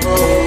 Oh